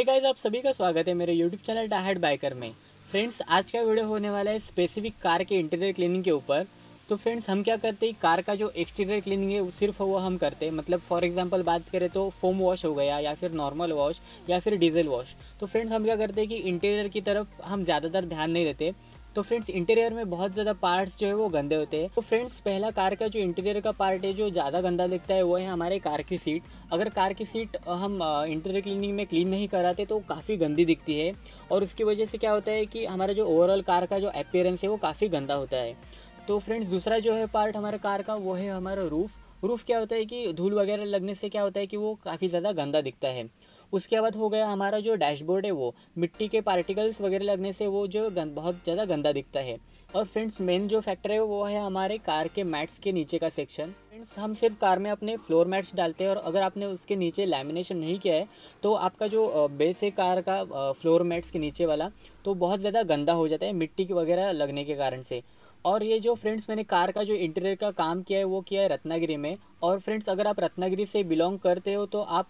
Hey guys आप सभी का स्वागत है मेरे यूट्यूब चैनल डाहेड बाइकर में। फ्रेंड्स आज का वीडियो होने वाला है स्पेसिफिक कार के इंटीरियर क्लीनिंग के ऊपर। तो फ्रेंड्स हम क्या करते हैं? कार का जो एक्सटीरियर क्लीनिंग है सिर्फ़ वो हम करते हैं। मतलब फॉर एग्जांपल बात करें तो फोम वॉश हो गया या फिर नॉर्मल वॉश या फिर डीजल वॉश तो फ्रेंड्स हम क्या करते हैं कि इंटीरियर की तरफ़ हम ज़्यादातर ध्यान नहीं देते। तो फ्रेंड्स इंटीरियर में बहुत ज़्यादा पार्ट्स जो है वो गंदे होते हैं। तो फ्रेंड्स पहला कार का जो इंटीरियर का पार्ट है, जो ज़्यादा गंदा दिखता है, वो है हमारे कार की सीट अगर कार की सीट हम इंटीरियर क्लीनिंग में क्लीन नहीं कराते तो काफ़ी गंदी दिखती है। और उसकी वजह से क्या होता है कि हमारा जो ओवरऑल कार का जो अपियरेंस है, वो काफ़ी गंदा होता है। तो फ्रेंड्स दूसरा जो है पार्ट हमारे कार का, वो है हमारा रूफ़ रूफ़ क्या होता है कि धूल वगैरह लगने से क्या होता है कि वो काफ़ी ज़्यादा गंदा दिखता है। उसके बाद हो गया हमारा जो डैशबोर्ड है वो, मिट्टी के पार्टिकल्स वगैरह लगने से वो जो गंद, बहुत ज़्यादा गंदा दिखता है। और फ्रेंड्स मेन जो फैक्टर है वो है हमारे कार के मैट्स के नीचे का सेक्शन फ्रेंड्स हम सिर्फ़ कार में अपने फ्लोर मैट्स डालते हैं और अगर आपने उसके नीचे लैमिनेशन नहीं किया है तो आपका जो बेस है कार का फ्लोर मैट्स के नीचे वाला तो बहुत ज़्यादा गंदा हो जाता है मिट्टी के वगैरह लगने के कारण से। और ये जो फ्रेंड्स, मैंने कार का जो इंटीरियर का काम किया है, वो किया है रत्नागिरी में। और फ्रेंड्स, अगर आप रत्नागिरी से बिलोंग करते हो तो आप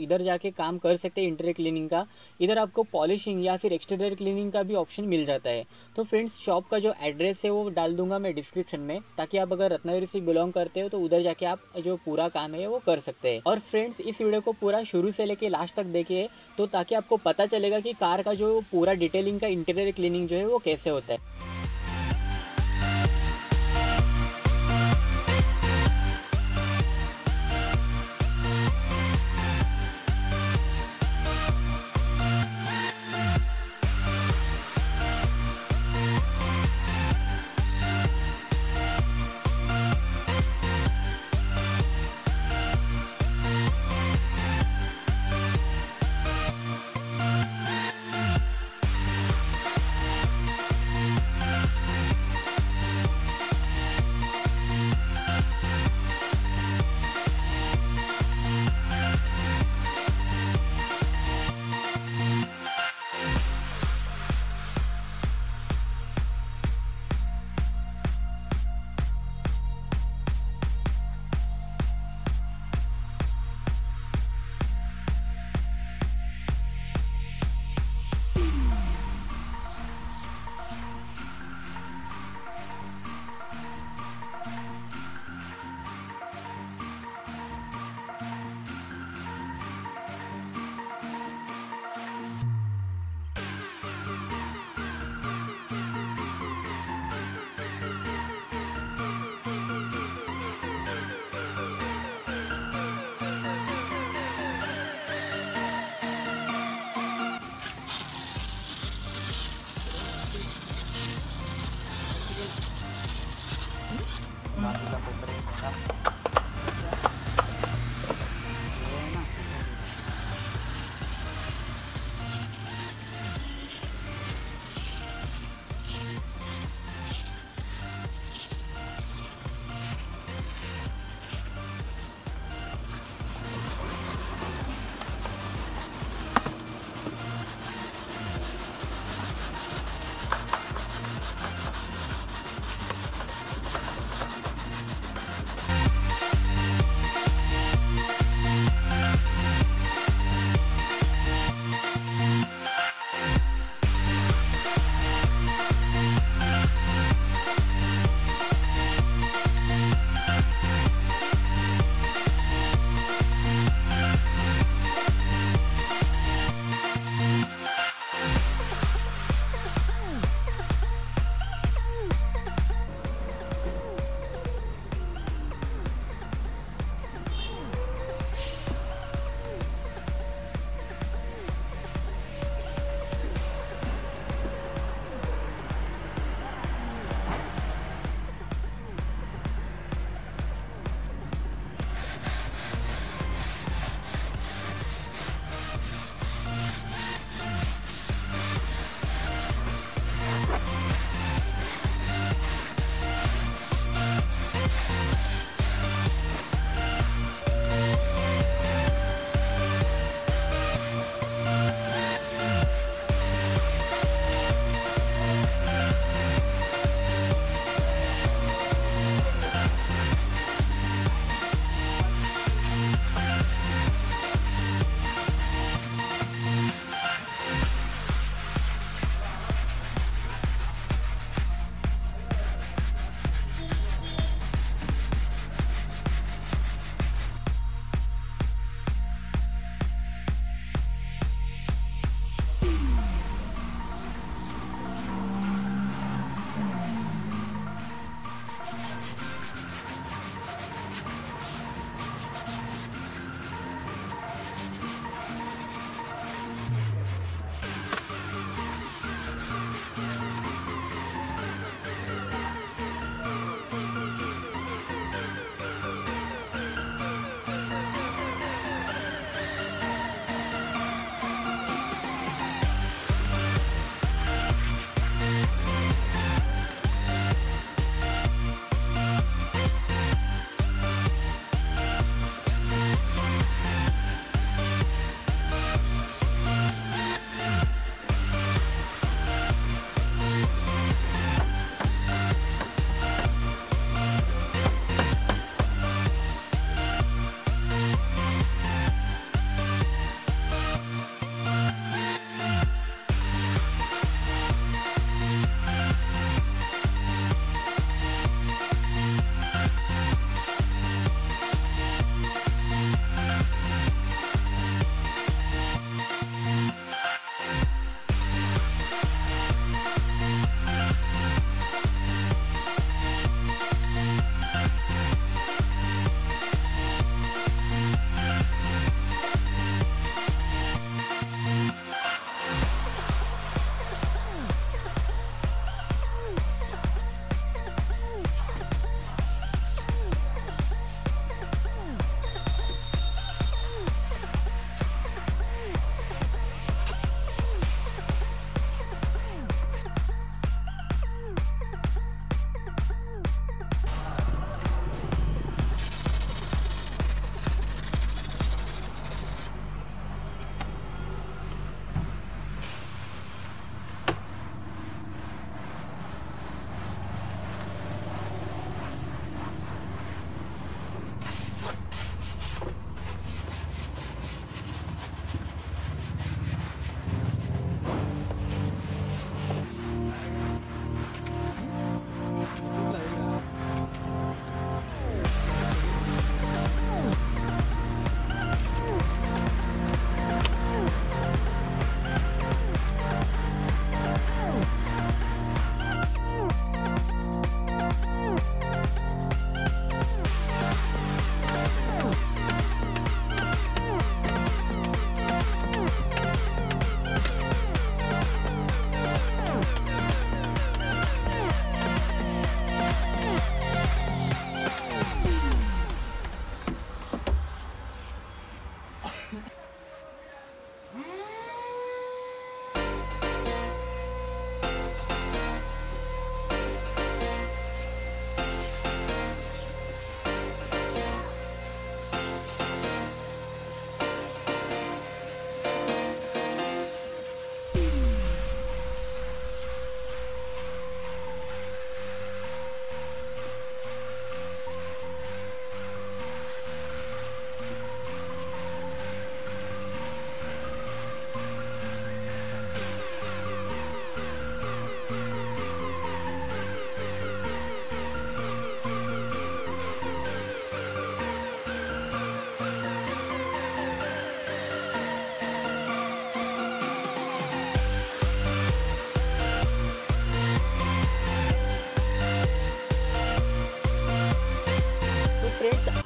इधर जाके काम कर सकते हैं इंटीरियर क्लीनिंग का। इधर आपको पॉलिशिंग या फिर एक्सटीरियर क्लीनिंग का भी ऑप्शन मिल जाता है। तो फ्रेंड्स शॉप का जो एड्रेस है, वो डाल दूँगा मैं डिस्क्रिप्शन में, ताकि आप अगर रत्नागिरी से बिलोंग करते हो तो उधर जाके आप जो पूरा काम है, वो कर सकते हैं। और फ्रेंड्स, इस वीडियो को पूरा शुरू से लेके लास्ट तक देखिए तो ताकि आपको पता चलेगा कि कार का जो पूरा डिटेलिंग का इंटीरियर क्लीनिंग जो है वो कैसे होता है?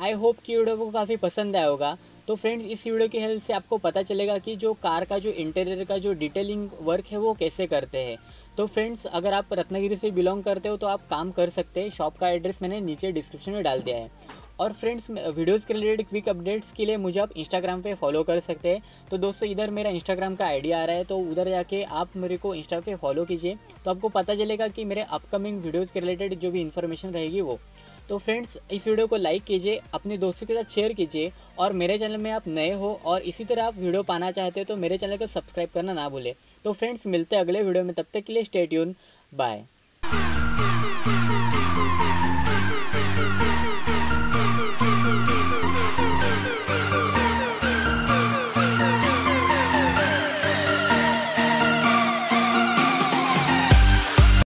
आई होप कि वीडियो को काफ़ी पसंद आया होगा। तो फ्रेंड्स इस वीडियो की हेल्प से आपको पता चलेगा कि जो कार का जो इंटीरियर का जो डिटेलिंग वर्क है वो कैसे करते हैं। तो फ्रेंड्स अगर आप रत्नागिरी से बिलोंग करते हो तो आप काम कर सकते हैं। शॉप का एड्रेस मैंने नीचे डिस्क्रिप्शन में डाल दिया है। और फ्रेंड्स वीडियोस के रिलेटेड क्विक अपडेट्स के लिए मुझे आप इंस्टाग्राम पे फॉलो कर सकते हैं। तो दोस्तों, इधर मेरा इंस्टाग्राम का आईडी आ रहा है तो उधर जाके आप मेरे को इंस्टा पे फॉलो कीजिए। तो आपको पता चलेगा कि मेरे अपकमिंग वीडियोज़ के रिलेटेड जो भी इन्फॉर्मेशन रहेगी वो। तो फ्रेंड्स, इस वीडियो को लाइक कीजिए, अपने दोस्तों के साथ शेयर कीजिए और मेरे चैनल में आप नए हो और इसी तरह आप वीडियो पाना चाहते हो तो मेरे चैनल को सब्सक्राइब करना ना भूलें। तो फ्रेंड्स, मिलते हैं अगले वीडियो में, तब तक के लिए स्टेट्यून बाय